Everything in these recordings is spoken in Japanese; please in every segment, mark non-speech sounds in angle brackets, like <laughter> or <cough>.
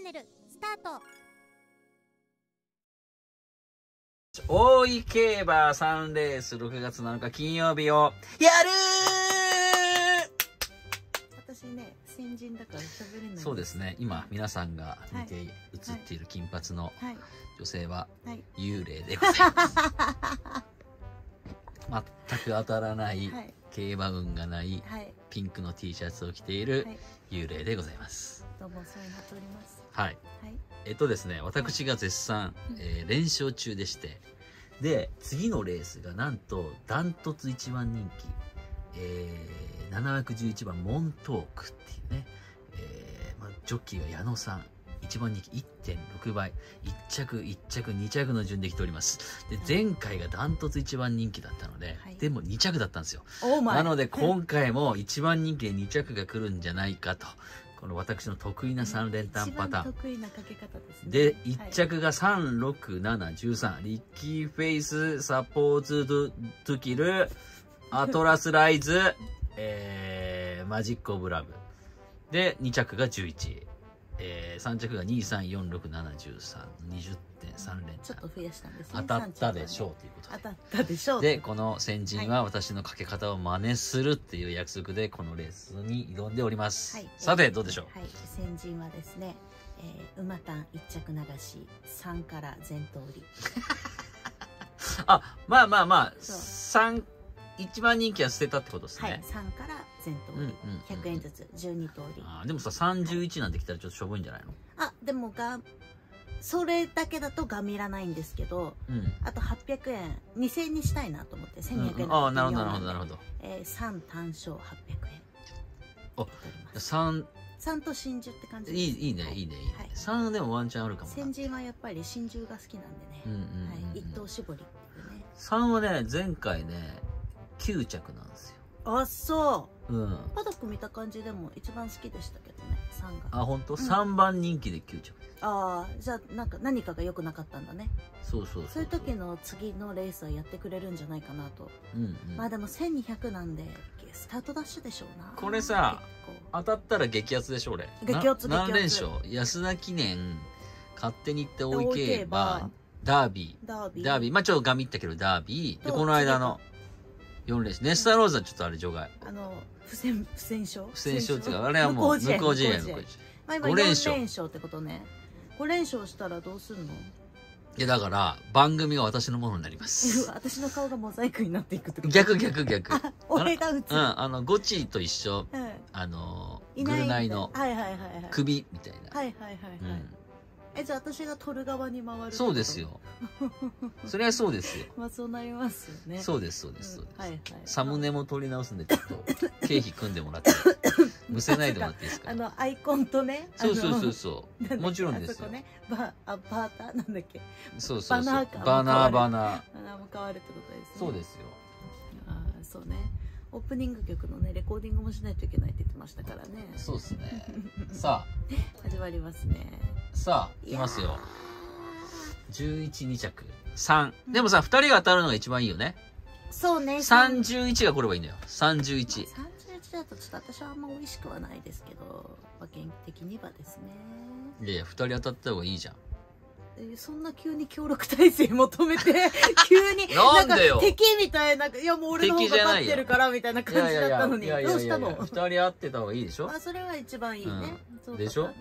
ンネルスタート。大井競馬3レース6月7日金曜日をやる私ね新人だから喋れないそうですね。今皆さんが見て映っている金髪のはい。女性ははい。幽霊でございます。<laughs> 全く当たらないはい。競馬運がないはい。ピンクの T シャツを着ているはい。幽霊でございます。どうもお世話になっておりますはい。はい。えっとですね私が絶賛、えー連勝中でしてで次のレースがなんとダントツ1番人気、えー、7枠11番モントークっていうね、えーまあ、ジョッキーが矢野さん1番人気1.6倍1着1着2着の順で来ております。で前回がダントツ1番人気だったので、はい。でも2着だったんですよ。オーマイなので今回も1番人気で2着が来るんじゃないかとこの私の得意な3連単パターン得意なかけ方ですねで、はい1着が36713、リッキーフェイス、サポーツドゥトゥキル、アトラスライズ、えー、マジックオブラブ。で、2着が11。えー、3着が2346713、20.3連ちょっと増やしたんですね。当たったでしょううということ当たったでしょう。で。で、この先人は私のかけ方を真似するっていう約束で、このレースに挑んでおります。はい。さて、どうでしょう？はい。先人はですね、えー、馬単一着流し3から全通り。<laughs> あ、まあまあまあ、そう。三一番人気は捨てたってことですはいね。3から全通り、100円ずつ。12通り。あーでもさ、31なんてきたらちょっとしょぼいんじゃないの？あでもがそれだけだとがみらないんですけどうん。あと800円。2000円にしたいなと思って1200円うん。ああ、なるほど、なるほど、なるほど。えー、3単勝800円。あます。3、3と真珠って感じいい、いいね、い。いね、いいね。はい。3でもワンチャンあるかもな。先人はやっぱり真珠が好きなんでね、うんうんうんはい、一うん。等絞りっていうね。3はね、前回ね、9着なんですよ。あそううん。パドック見た感じでも一番好きでしたけどね3があ、本当？ん ?3 番人気で9着です。ああじゃあなんか何かが良くなかったんだねそうそうそういう時の次のレースはやってくれるんじゃないかなと、うんうん。まあでも1200なんでスタートダッシュでしょうなこれさ当たったら激アツでしょ、俺。激アツな何連勝？安田記念、勝手に行って追い追い競競馬馬、ダービー、ダービーダービー。まあちょっとガミったけど、ダービー。で、とこの間の4レース。ネスタローズはちょっとあれ除外。あの不戦不戦勝？不戦勝っていうか、あれはもう、向こう試合、向こう試合。まあ今5 4連連勝勝ってことね5連勝。したらどうすんの？いや、だから、番組が私のものになりまうす。わ <laughs> 私の顔がモザイクになっていくってこと？逆逆逆。あ俺が打つ、うん、あの、ゴチと一緒、はいあの、いないグルナイのはいはいはいはい。首みたいな。はいはいはいはい、うんえじゃあ私が取る側に回るそうですよ。<laughs> それはそうですよ。まあそうなりますよねそうです、そうです、そうです。うんはいはいサムネも取り直すんで、ちょっと、経費組んでもらって、<laughs> むせないでもらっていいですか？あのアイコンとねそうそうそううそう。もちろんですよ。ねバあバーターなんだっけ？そうそうそう。バナーかバナーバナー。バナーも変わるってことですねそうですよ。ああそうねオープニング曲のねレコーディングもしないといけないって言ってましたからねそうですね。さ <laughs> 始まりますねあ、さあ、いきますよ。11、2着。3。うんでもさ、2人が当たるのが一番いいよね。そうね31が来ればいいんだよ。31。31だとちょっと私はあんま美味しくはないですけど馬券的にはですねいやいや、2人当たった方がいいじゃん。えーそんな急に協力体制求めて <laughs> 急になんか敵みたいないやもう俺の方が勝ってるからみたいない感じだったのに。どうしたの？2人会ってた方がいいでしょ？まあそれは一番いいね、そうでしょ？だ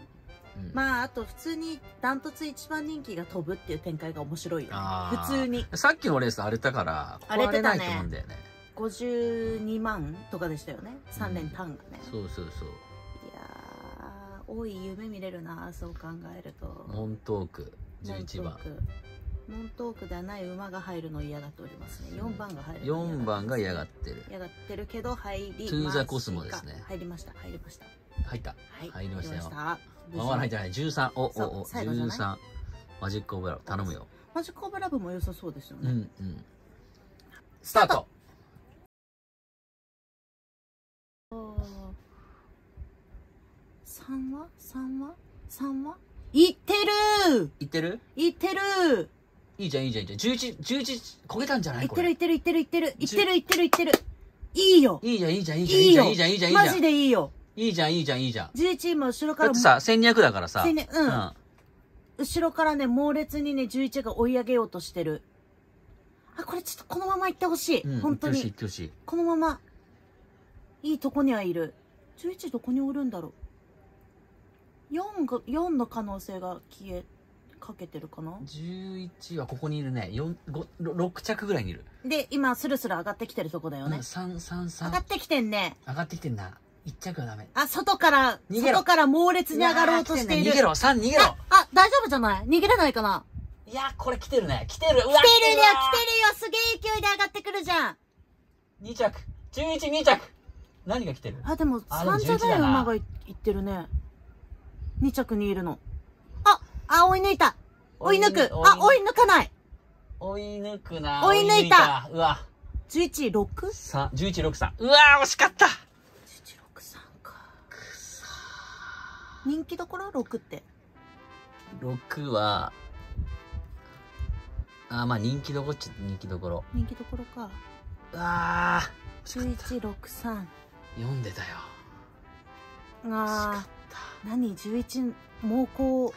うん。まああと普通にダントツ一番人気が飛ぶっていう展開が面白いよね。普通に。さっきのレース荒れたから、荒れてないと思うんだよね。52万とかでしたよね。3連単がね、そうそうそう。いやー多い夢見れるなそう考えると。モントーク、11番モン。トークモントークではない馬が入るのを嫌がっておりますね4番が入るのを4番が嫌がってる。嫌がってるけど入りトゥーザコスモですね入りました入りました入った。はい入りましたよ入まだ入ってたない。13。お、そうお、お、最後じゃない？13。マジックオブラブ。頼むよ。マジックオブラブも良さそうですよね、うん、うん。スタート3は3は3はる。いってる？いってる。いいじゃん、いいじゃん、いいじゃん。11、11、焦げたんじゃない？いってるいってるいってるいってる。いってるいってるいってる。いいよ。いいじゃん、いいじゃん、いいじゃん、いいじゃん、いいじゃん、いいじゃん。マジでいいよ。いいじゃんいいじゃんいいじゃん。11今後ろからだってさ1200だからさ。1200うん。うん。後ろからね猛烈にね11が追い上げようとしてる。あこれちょっとこのまま行ってほしい、うん本当行ってほしい行にってほしい。このまま。いいとこにはいる。11どこにおるんだろう。4が4の可能性が消えかけてるかな？11はここにいるね。4 5 6着ぐらいにいる。で今スルスル上がってきてるとこだよね、うん、333上がってきてんね。上がってきてんな1着はダメ。あ外から逃げろ。外から猛烈に上がろうとしている。逃げろ。3逃げろ。ああ大丈夫じゃない？逃げれないかな？いやこれ来てるね。来てる。うわ来てるよわ。来てるよ。すげえ勢いで上がってくるじゃん。2着。112着。何が来てる？あでもあでも三茶11だな。台馬がいいってるね。2着にいるのああ追い抜いた。追い抜く。あ追い。抜かない。追い抜くな。追い抜いた。うわ。116163さ1163うわー惜しかった。か。人気どころ？6って。6はあーまあ人気どころっちゃ人気どころ。人気どころか。うわー惜しかっ1163た読んでたよ。あー何？11猛攻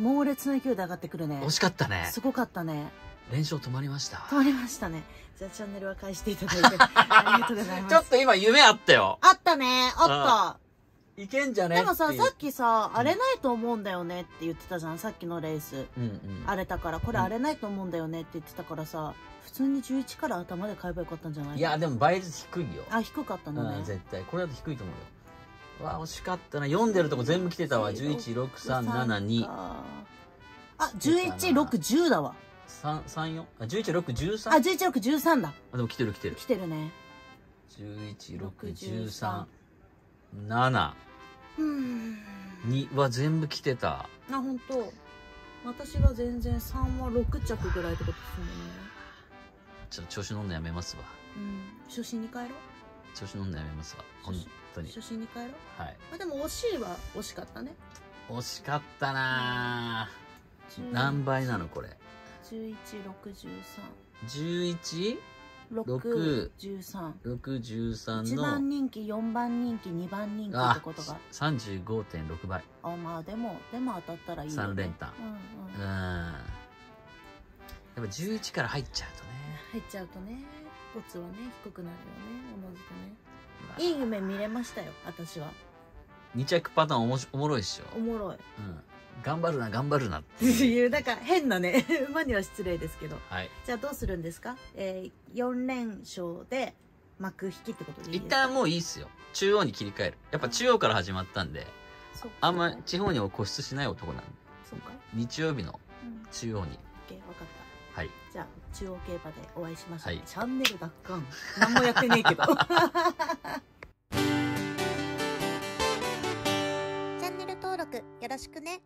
猛烈な勢いで上がってくるね。惜しかったね。すごかったね。連勝止まりました。止まりましたね。じゃあチャンネルは返していただいて。<laughs> ありがとうございます。ちょっと今夢あったよ。あったね。あっいけんじゃね？たでもささっきさ荒れないと思うんだよねって言ってたじゃん。さっきのレース。うんうん。荒れたから。これうん荒れないと思うんだよねって言ってたからさ普通に11から頭で買えばよかったんじゃない？いやでも倍率低いよ。あ低かったのね。うん絶対。これだと低いと思うようわ惜しかったな。読んでるとこ全部来てたわ。116372あ116110だわ。34あ116113あ116113だ。あでも来てる来てる。来てるね。11613 7うーん。2は全部来てた。あ本当。私が全然3は6着ぐらいってことですもんね。ちょっと調子乗んのやめますわ。うん。初心に帰ろう。調子乗んのやめますわ。本当に。初心に帰ろう？はい。まあでも惜しいは惜しかったね。惜しかったな10何倍なのこれ？1163 11?6 613 613 1の。番人気4番人気2番人気ってことが。35.6倍。あまあでもでも当たったらいいよ、ね、三連単。うんうん。うん。やっぱ11から入っちゃうとね。入っちゃうとねオツはね低くなるよねおのずとねいい夢見れましたよ私は。2着パターンおもしおもろいっしょ、おもろい。うん、頑張るな頑張るなっていう。<laughs> なんか変なね <laughs> 馬には失礼ですけど。はい。じゃあどうするんですか、えー、4連勝で幕引きってことでいい一ですか？旦もういいっすよ。中央に切り替える。やっぱ中央から始まったんであんま地方には固執しない男なんで。そうか。日曜日のうん。中央に。OK 分かったはい。じゃあ中央競馬でお会いしましょう、はい。チャンネル奪還。何もやってねえけど。<laughs> チャンネル登録よろしくね